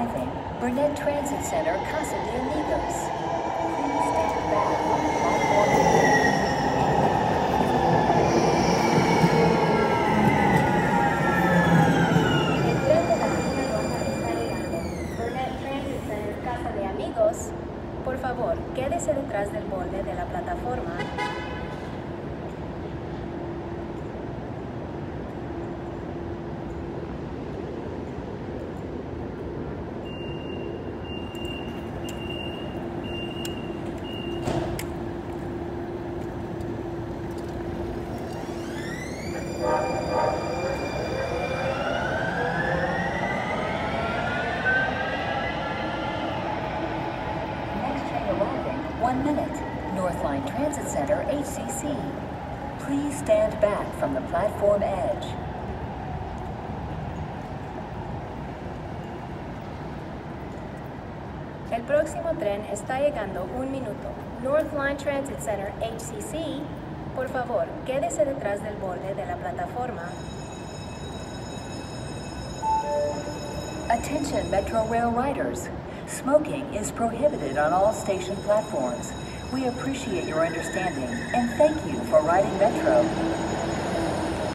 arriving, Burnett Transit Center, Casa de Amigos. Por favor, quédese detrás del borde de la plataforma. One minute. Northline Transit Center, HCC. Please stand back from the platform edge. El próximo tren está llegando un minuto. North Line Transit Center, HCC. Por favor, quédese detrás del borde de la plataforma. Attention Metro Rail riders. Smoking is prohibited on all station platforms. We appreciate your understanding and thank you for riding Metro.